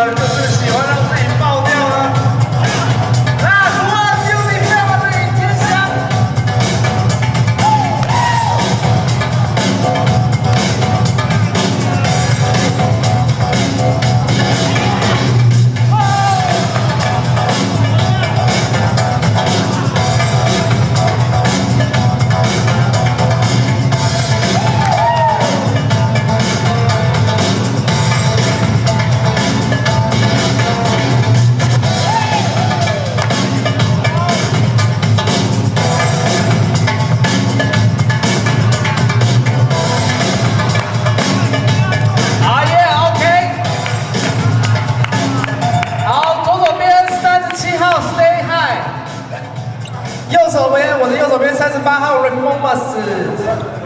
heart. 左边我的右手边三十八号 rick ramos